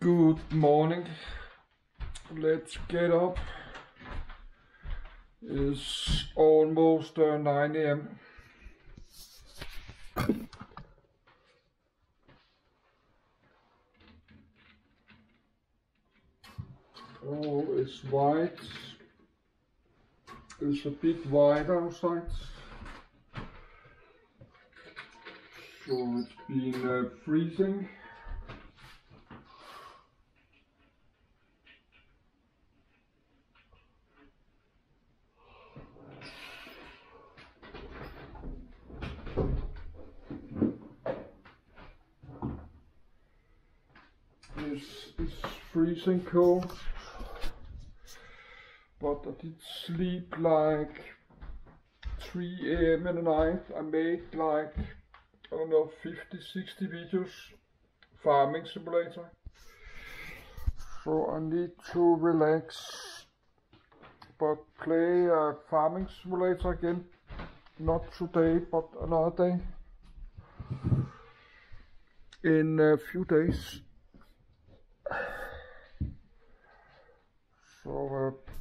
Good morning. Let's get up. It's almost uh, 9 a.m. Oh, it's white. It's a bit white outside. So it's been uh, freezing. It's, it's freezing cold. But I did sleep like 3 a.m. in the night. I made like, I don't know, 50, 60 videos farming simulator. So I need to relax. But play a farming simulator again. Not today, but another day. In a few days. So uh,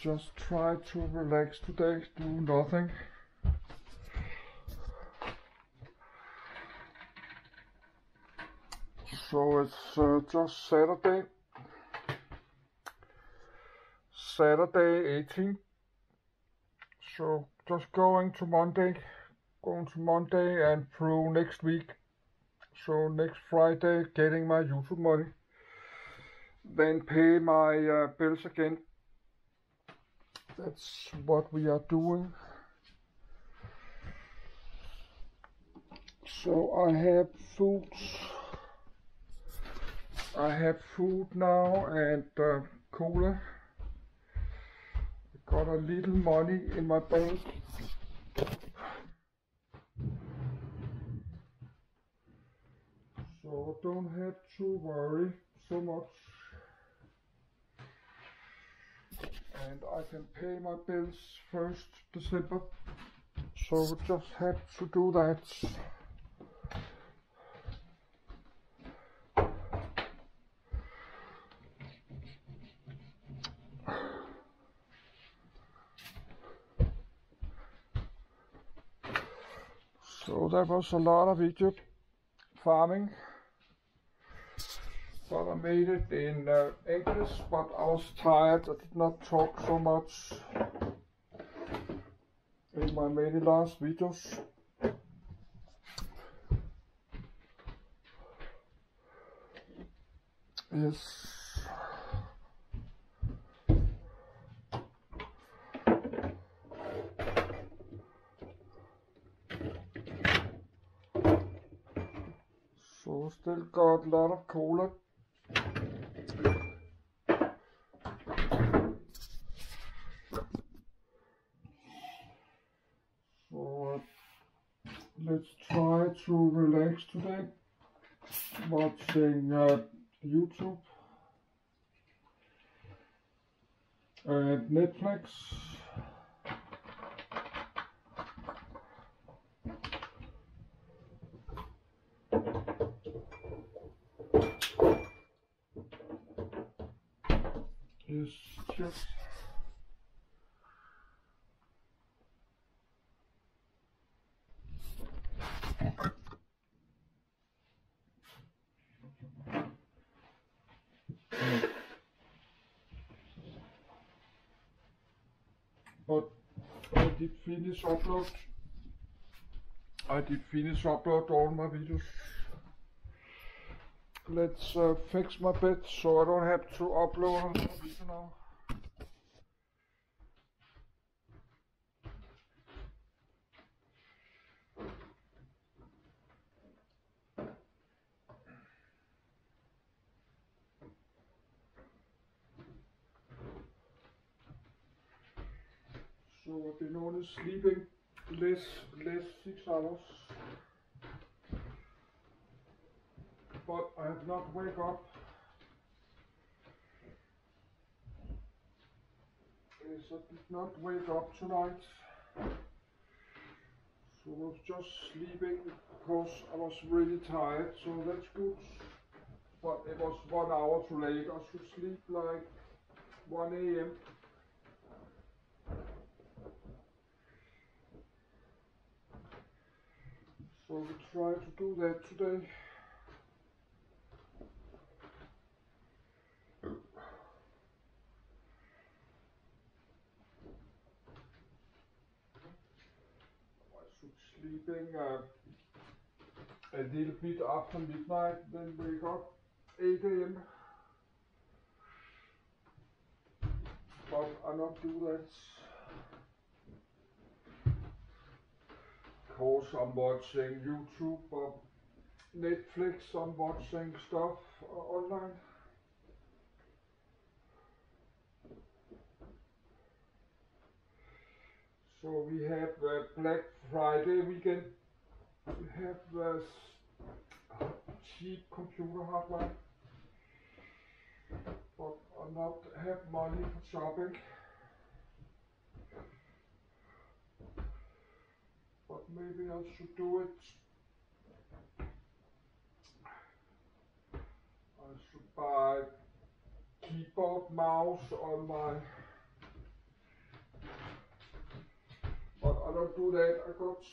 just try to relax today, do nothing. So it's uh, just Saturday. Saturday 18. So just going to Monday, going to Monday and through next week. So next Friday getting my YouTube money. Then pay my uh, bills again. That's what we are doing. So I have food. I have food now and uh, cola. I got a little money in my bank. So don't have to worry so much. And I can pay my bills first December. So we just have to do that. So that was a lot of Egypt farming. Made it in uh, English, but I was tired. I did not talk so much in my many last videos. Yes. So still got a lot of cola So uh, let's try to relax today, watching uh, YouTube. And Netflix. Just but I did finish upload. I did finish upload all my videos. Let's uh, fix my bed so I don't have to upload another video now. So I've been only sleeping less less six hours. But I have not wake up. Yes, I did not wake up tonight. So I was just sleeping because I was really tired, so that's good. but it was one hour too late. I should sleep like 1 a.m. So we try to do that today. I should sleeping uh, a little bit after midnight, then wake up 8 a.m. But I'm not do that. Cause I'm watching YouTube or Netflix, I'm watching stuff uh, online. So we have uh, Black Friday weekend. We have this cheap computer hardware. But I not have money for shopping. But maybe I should do it. I should buy keyboard mouse on my but I don't do that. I got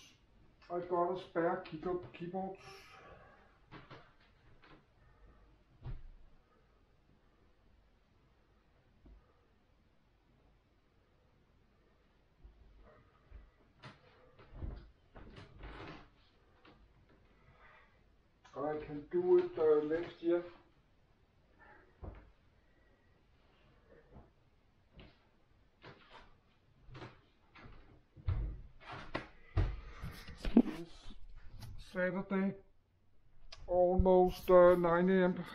I got a spare keyboard keyboard. Can do it uh, next year. Saturday, almost uh, 9 a.m.